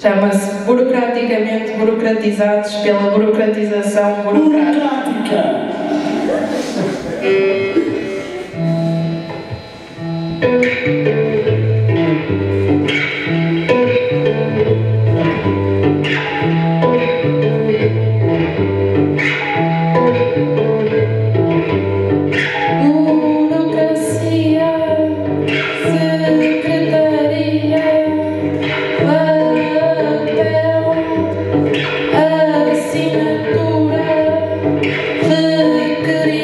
Chama-se burocraticamente burocratizados pela burocratização burocrática. burocrática. good.